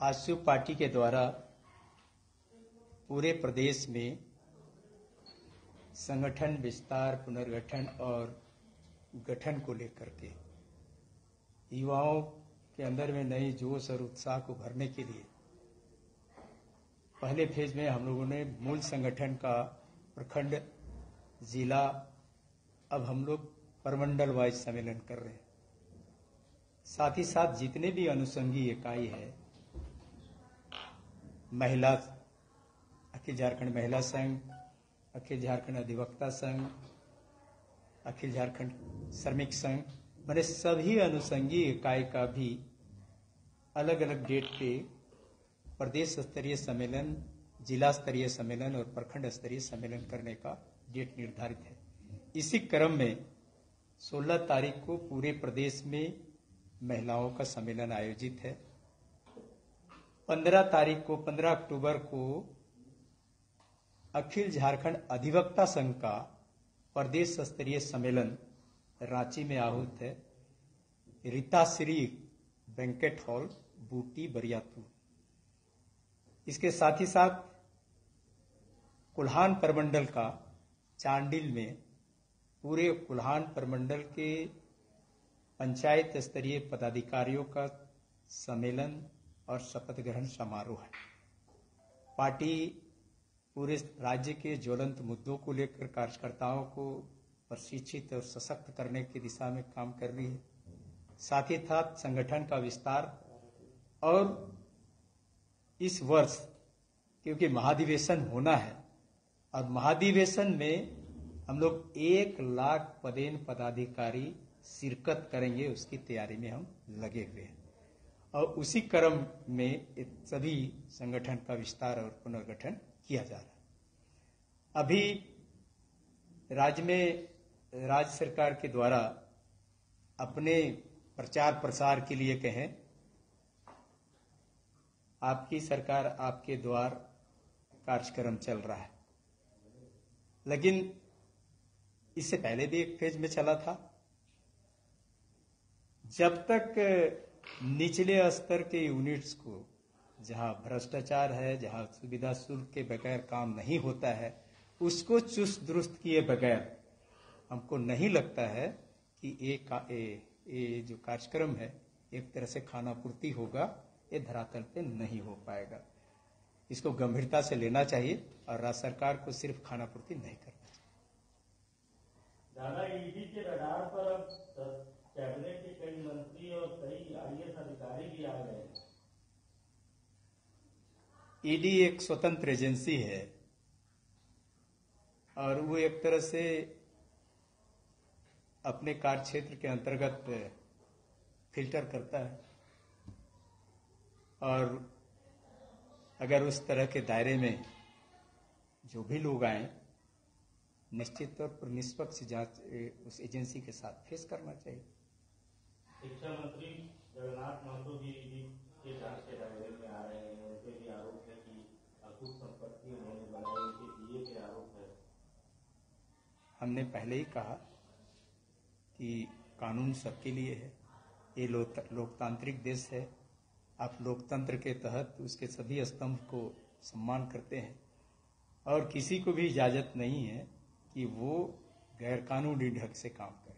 आशु party के द्वारा पूरे प्रदेश में संगठन, विस्तार, पुनर्गठन और गठन को लेकर के युवाओं के अंदर में नई जोश और उत्साह को भरने के लिए पहले फ़ेज़ में हम लोगों ने मूल संगठन का प्रखंड, जिला, अब हम लोग परमंडल वाइज सम्मेलन कर रहे हैं। साथ ही साथ जितने भी अनुसंगी इकाई है महिला अखिल झारखंड महिला संघ, अखिल झारखंड अधिवक्ता संघ, अखिल झारखंड श्रमिक संघ, मैंने सभी अनुसंगी इकाई का भी अलग अलग डेट पे प्रदेश स्तरीय सम्मेलन, जिला स्तरीय सम्मेलन और प्रखंड स्तरीय सम्मेलन करने का डेट निर्धारित है। इसी क्रम में 16 तारीख को पूरे प्रदेश में महिलाओं का सम्मेलन आयोजित है। 15 तारीख को 15 अक्टूबर को अखिल झारखंड अधिवक्ता संघ का प्रदेश स्तरीय सम्मेलन रांची में आहूत है। रीताश्री बैंकेट हॉल, बूटी बरियातू इसके साथ ही साथ कुल्हान प्रमंडल का चांडिल में पूरे कुल्हान प्रमंडल के पंचायत स्तरीय पदाधिकारियों का सम्मेलन और शपथ ग्रहण समारोह है। पार्टी पूरे राज्य के ज्वलंत मुद्दों को लेकर कार्यकर्ताओं को प्रशिक्षित और सशक्त करने की दिशा में काम कर रही है। साथ ही साथ संगठन का विस्तार और इस वर्ष, क्योंकि महाधिवेशन होना है, और महाधिवेशन में हम लोग एक लाख पदेन पदाधिकारी शिरकत करेंगे, उसकी तैयारी में हम लगे हुए हैं। और उसी क्रम में सभी संगठन का विस्तार और पुनर्गठन किया जा रहा है। अभी राज्य में, राज्य सरकार के द्वारा अपने प्रचार प्रसार के लिए कहें, आपकी सरकार, आपके द्वार कार्यक्रम चल रहा है। लेकिन इससे पहले भी एक फ़ेज़ में चला था। जब तक निचले स्तर के यूनिट्स को, जहाँ भ्रष्टाचार है, जहाँ सुविधा शुल्क के बगैर काम नहीं होता है, उसको चुस्त दुरुस्त किए बगैर हमको नहीं लगता है कि ये का जो कार्यक्रम है, एक तरह से खाना पूर्ति होगा, ये धरातल पे नहीं हो पाएगा। इसको गंभीरता से लेना चाहिए और राज्य सरकार को सिर्फ़ खाना पूर्ति नहीं करना चाहिए। दादा, ईडी के पर कैबिनेट के कई मंत्री और कई आईएएस अधिकारी भी आ गए ईडी एक स्वतंत्र एजेंसी है और वो एक तरह से अपने कार्य क्षेत्र के अंतर्गत फ़िल्टर करता है। और अगर उस तरह के दायरे में जो भी लोग आए, निश्चित तौर पर निष्पक्ष जाँच उस एजेंसी के साथ फेस करना चाहिए। शिक्षा मंत्री जगन्नाथ महतो भी के जाँच के दायरे में आ रहे हैं उन पे भी आरोप है कि अकूत संपत्ति उन्होंने बनाई, उनके दिए के आरोप है। हमने पहले ही कहा कि कानून सबके लिए है। ये लोकतांत्रिक देश है। आप लोकतंत्र के तहत उसके सभी स्तंभ को सम्मान करते हैं। और किसी को भी इजाज़त नहीं है कि वो गैरकानूनी ढंग से काम करे।